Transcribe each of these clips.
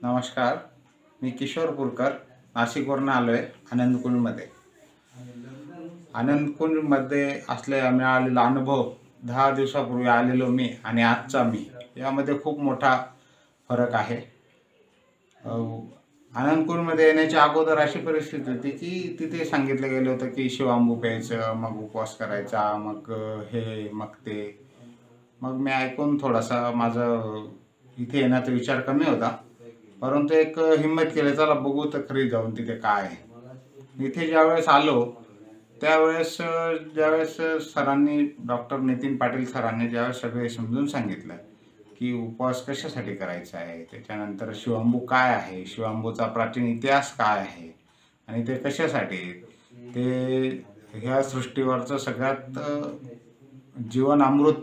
नमस्कार मी किशोर पुरकर नाशिकवरून आलो आहे आनंदकुंडमध्ये. आनंदकुंडमध्ये असलेला मिळालेला अनुभव दहा दिवसापूर्वी आलेलो मी आणि आजचा मी यामध्ये खूप मोठा फरक आहे. आनंदकुंडमध्ये येण्याच्या अगोदर अशी परिस्थिती होती की तिथे सांगितलं गेलं होतं की शिवांबू प्यायचं मग उपवास करायचा मग हे मग ते. मग मी ऐकून थोडासा माझं इथे येण्याचा विचार कमी होता. परंतु एक हिंमत केली चला बघू तर खरी जाऊन तिथे काय आहे. इथे ज्यावेळेस आलो त्यावेळेस ज्यावेळेस सरांनी डॉक्टर नितीन पाटील सरांनी ज्यावेळेस सगळे समजून सांगितलं की उपवास कशासाठी करायचा आहे त्याच्यानंतर शिवांबू काय आहे शिवांबूचा प्राचीन इतिहास काय आहे आणि ते कशासाठी ते ह्या सृष्टीवरचं सगळ्यात जीवनामृत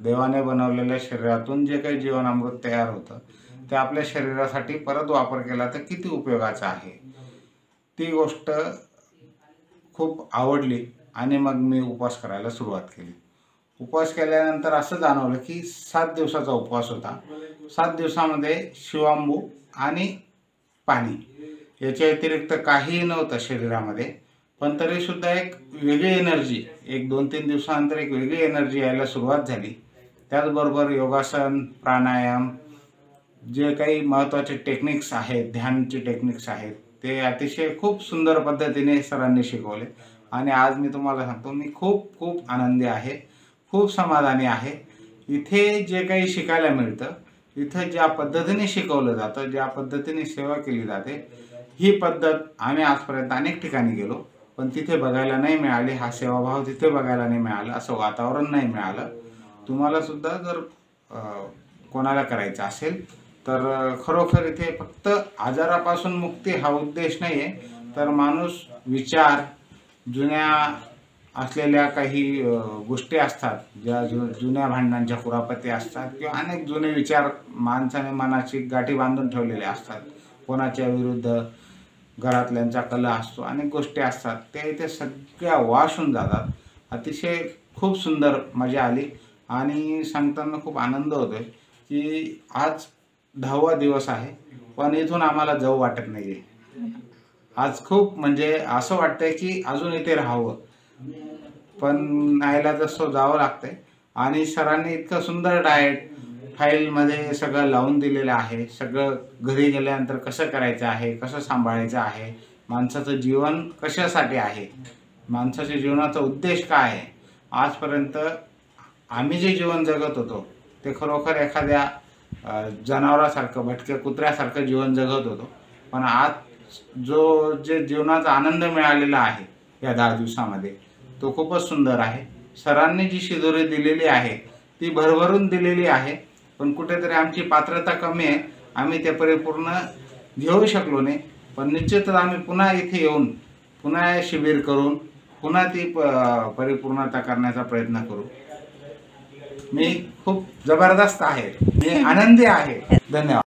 देवाने बनवलेल्या शरीरातून जे काही जीवनामृत तयार होतं ते आपल्या शरीरासाठी परत वापर केला तर किती उपयोगाचा आहे? ती गोष्ट खूप आवडली आणि मग मी उपवास करायला सुरुवात केली. उपवास केल्यानंतर असं जाणवलं की सात दिवसाचा उपवास होता. सात दिवसामध्ये शिवांबू आणि पाणी याच्या व्यतिरिक्त काहीही नव्हतं शरीरामध्ये पण तरीसुद्धा एक वेगळी एनर्जी एक दोन तीन दिवसानंतर एक वेगळी एनर्जी यायला सुरुवात झाली. त्याचबरोबर योगासन प्राणायाम जे काही महत्त्वाचे टेक्निक्स आहेत ध्यानचे टेक्निक्स आहेत ते अतिशय खूप सुंदर पद्धतीने सरांनी शिकवले. आणि आज मी तुम्हाला सांगतो मी खूप खूप आनंदी आहे खूप समाधानी आहे. इथे जे काही शिकायला मिळतं इथं ज्या पद्धतीने शिकवलं जातं ज्या पद्धतीने सेवा केली जाते ही पद्धत आम्ही आजपर्यंत अनेक ठिकाणी गेलो पण तिथे बघायला नाही मिळाली. हा सेवाभाव तिथे बघायला नाही मिळाला असं वातावरण नाही मिळालं. तुम्हाला सुद्धा जर कोणाला करायचं असेल तर खरोखर इथे फक्त आजारापासून मुक्ती हा उद्देश नाही आहे तर माणूस विचार जुन्या असलेल्या काही गोष्टी असतात ज्या जु जुन्या भांडणांच्या कुरापती असतात किंवा अनेक जुने विचार माणसाने मनाची गाठी बांधून ठेवलेले असतात. कोणाच्या विरुद्ध घरातल्यांचा कला असतो अनेक गोष्टी असतात. त्या इथे सगळ्या वाश होऊन जातात. अतिशय खूप सुंदर मजा आली आणि सांगताना खूप आनंद होतोय की आज दहावा दिवस आहे पण इथून आम्हाला जाऊ वाटत नाहीये. आज खूप म्हणजे असं वाटतंय की अजून इथे राहावं. पण नाहीला जसं जावं लागतंय. आणि सरांनी इतकं सुंदर डाएट फाईलमध्ये सगळं लावून दिलेलं आहे. सगळं घरी गेल्यानंतर कसं करायचं आहे कसं सांभाळायचं आहे माणसाचं जीवन कशासाठी आहे माणसाच्या जीवनाचा उद्देश काय आहे? आजपर्यंत आम्ही जे जीवन जगत होतो ते खरोखर एखाद्या जनावरासारखं भटक्या कुत्र्यासारखं जीवन जगत होतो. पण आज जो जे जीवनाचा आनंद मिळालेला आहे या दहा दिवसामध्ये तो खूपच सुंदर आहे. सरांनी जी शिदोरी दिलेली आहे ती भरभरून दिलेली आहे. पण कुठेतरी आमची पात्रता कमी आहे. आम्ही ते परिपूर्ण घेऊ शकलो नाही. पण निश्चितच आम्ही पुन्हा इथे येऊन पुन्हा शिबिर करून पुन्हा ती प- परिपूर्णता करण्याचा प्रयत्न करू. मी खूप जबरदस्त आहे. मी आनंदी आहे. धन्यवाद.